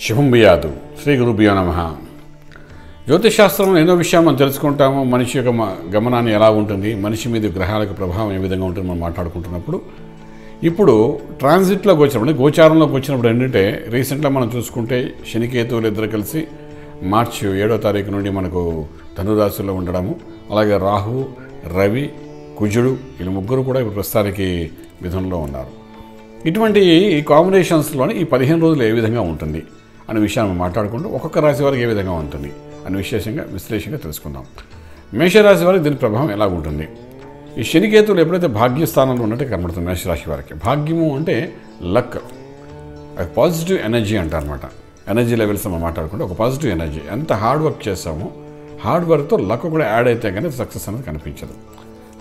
శుభంభయాదు శ్రీ గురుభ్యో నమ. జ్యోతిష్ ఎన్నో విషయాలు మనం తెలుసుకుంటాము. మనిషి యొక్క గమనాన్ని ఎలా ఉంటుంది? మనిషి మీద గ్రహాలకు ప్రభావం ఏ విధంగా ఉంటుంది? మనం మాట్లాడుకుంటున్నప్పుడు. ఇప్పుడు ట్రాన్సిట్లోకి వచ్చినప్పుడు గోచారంలోకి వచ్చినప్పుడు ఏంటంటే రీసెంట్గా మనం చూసుకుంటే శనికేతువులు ఇద్దరు కలిసి మార్చి ఏడో తారీఖు నుండి మనకు ధనురాశిలో ఉండడము అలాగే రాహు రవి కుజుడు వీళ్ళు ముగ్గురు కూడా ఇప్పుడు ప్రస్తుతానికి మిథునంలో ఉన్నారు. ఇటువంటి ఈ కాంబినేషన్స్లోనే ఈ పదిహేను రోజులు ఏ విధంగా ఉంటుంది? అనే విషయాన్ని మాట్లాడుకుంటూ ఒక్కొక్క రాశి వారికి ఏ విధంగా ఉంటుంది అని విశేషంగా విశ్లేషంగా తెలుసుకుందాం. మేషరాశి వారికి దీని ప్రభావం ఎలా ఉంటుంది? ఈ శనికేతులు ఎప్పుడైతే భాగ్యస్థానంలో ఉన్నట్టు కనబడుతుంది మేషరాశి వారికి భాగ్యము అంటే లక్. పాజిటివ్ ఎనర్జీ అంటారనమాట ఎనర్జీ లెవెల్స్ మనం మాట్లాడుకుంటే ఒక పాజిటివ్ ఎనర్జీ. ఎంత హార్డ్ వర్క్ చేస్తామో హార్డ్ వర్క్తో లక్ కూడా యాడ్ అయితే కానీ సక్సెస్ అనేది కనిపించదు.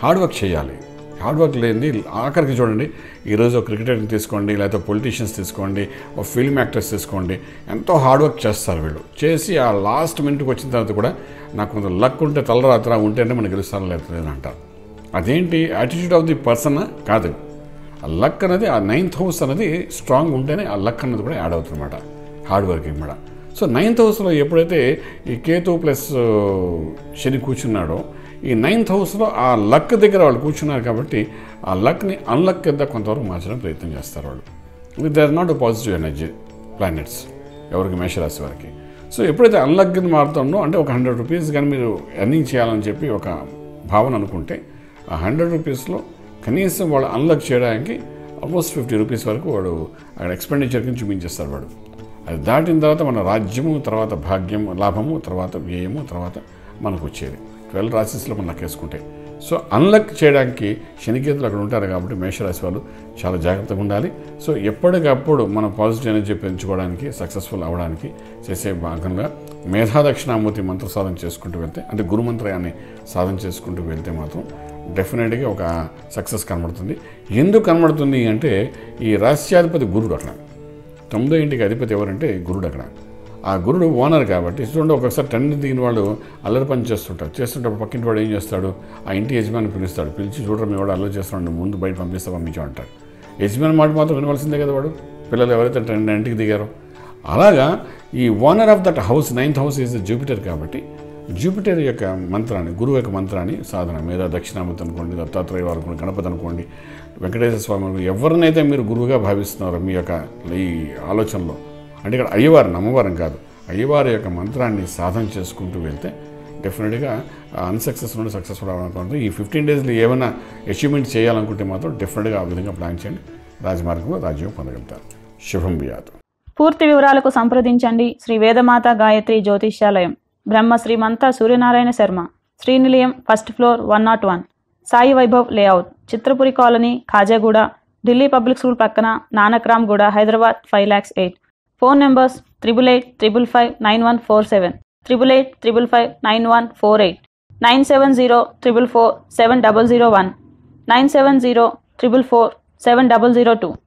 హార్డ్ వర్క్ చేయాలి. హార్డ్ వర్క్ లేనిది ఆఖరికి చూడండి ఈరోజు ఒక క్రికెటర్ని తీసుకోండి లేకపోతే పొలిటీషియన్స్ తీసుకోండి ఒక ఫిల్మ్ యాక్టర్స్ తీసుకోండి ఎంతో హార్డ్ వర్క్ చేస్తారు వీళ్ళు. చేసి ఆ లాస్ట్ మినిట్కి వచ్చిన తర్వాత కూడా నాకు కొంత లక్ ఉంటే తలరాత్ర ఉంటేనే మనం గెలుస్తాను లేదని అంటారు. అదేంటి? యాటిట్యూడ్ ఆఫ్ ది పర్సన్ కాదు. ఆ లక్ అనేది ఆ నైన్త్ హౌస్ అనేది స్ట్రాంగ్ ఉంటేనే ఆ లక్ అన్నది కూడా యాడ్ అవుతుంది అనమాట హార్డ్ వర్కింగ్ కూడా. సో నైన్త్ హౌస్లో ఎప్పుడైతే ఈ కేతు ప్లస్ uh, శని కూర్చున్నాడో ఈ నైన్త్ హౌస్లో ఆ లక్ దగ్గర వాళ్ళు కూర్చున్నారు కాబట్టి ఆ లక్ని అన్లక్ కింద కొంతవరకు మార్చడం ప్రయత్నం చేస్తారు వాళ్ళు. They are not positive energy planets ఎవరికి మేషరాశి వారికి. సో ఎప్పుడైతే అన్లక్ కింద మారుతుందో అంటే ఒక హండ్రెడ్ రూపీస్ కానీ మీరు ఎర్నింగ్ చేయాలని చెప్పి ఒక భావన అనుకుంటే ఆ హండ్రెడ్ రూపీస్లో కనీసం వాళ్ళు అన్లక్ చేయడానికి ఆల్మోస్ట్ ఫిఫ్టీ రూపీస్ వరకు వాడు అక్కడ ఎక్స్పెండిచర్కి చూపించేస్తారు వాడు. అది దాటిన తర్వాత మన రాజ్యము తర్వాత భాగ్యము లాభము తర్వాత వ్యయము తర్వాత మనకు వచ్చేది. ట్వెల్వ్ రాశిస్లో మనం లెక్కేసుకుంటే సో అన్లక్ చేయడానికి శనికేతులు అక్కడ ఉంటారు కాబట్టి మేషరాశి వాళ్ళు చాలా జాగ్రత్తగా ఉండాలి. సో ఎప్పటికప్పుడు మనం పాజిటివ్ ఎనర్జీ పెంచుకోవడానికి సక్సెస్ఫుల్ అవ్వడానికి చేసే భాగంగా మేధా దక్షిణామూర్తి మంత్ర సాధన చేసుకుంటూ వెళ్తే అంటే గురుమంత్రాన్ని సాధన చేసుకుంటూ వెళ్తే మాత్రం డెఫినెట్గా ఒక సక్సెస్ కనబడుతుంది. ఎందుకు కనబడుతుంది అంటే ఈ రాశ్యాధిపతి గురుడు అక్కడ. తొమ్మిదో ఇంటికి అధిపతి ఎవరంటే గురుడు అక్కడ. ఆ గురుడు ఓనర్ కాబట్టి చూడండి ఒకసారి టెండర్ దిగిన వాళ్ళు అల్లరి పని చేస్తుంటారు. చేస్తుంటప్పుడు పక్కింటి వాడు ఏం చేస్తాడు? ఆ ఇంటి యజమాని పిలుస్తాడు. పిలిచి చూడరు మీ వాడు అల్లరి చేస్తున్నాడు ముందు బయట పంపిస్తా పంపించామంటాడు యజమాని మాట మాత్రం వినవలసిందే కదా వాడు? పిల్లలు ఎవరైతే టెండర్ ఇంటికి దిగారో. అలాగా ఈ owner of that house ninth house is Jupiter కాబట్టి జూపిటర్ యొక్క మంత్రాన్ని గురువు యొక్క మంత్రాన్ని సాధన. మీద దక్షిణామూర్తి అనుకోండి దత్తాత్రేయ వారు అనుకోండి గణపతి అనుకోండి వెంకటేశ్వర స్వామి ఎవరినైతే మీరు గురువుగా భావిస్తున్నారో మీ యొక్క ఈ ఆలోచనలో అంటే ఇక్కడ అయ్యవారు అమ్మవారిని కాదు. అయ్యవారి యొక్క మంత్రాన్ని సాధన చేసుకుంటూ వెళ్తే డెఫినెట్గా అన్సక్సెస్ఫుల్ నుండి సక్సెస్ఫుల్ అవ్వాలనుకుంటుంది ఈ ఫిఫ్టీన్ డేస్లో ఏమైనా అచీవ్మెంట్ చేయాలనుకుంటే మాత్రం డెఫినెట్గా ఆ విధంగా ప్లాన్ చేయండి. రాజమార్గంలో రాజ్యం పొందగలుగుతారు. శుభం బియాదు పూర్తి వివరాలకు సంప్రదించండి. శ్రీ వేదమాత గాయత్రి జ్యోతిష్యాలయం. Brahma Srimantha Suryanarayana Sharma. Srinilayam first floor one not one Sai Vaibhav layout Chitrapuri colony Khajaguda Delhi public school పక్కన Nanakramguda Hyderabad five lakhs eight Phone numbers 888 555 9147, 888 555 9148, 970 444 7001, 970 444 7002.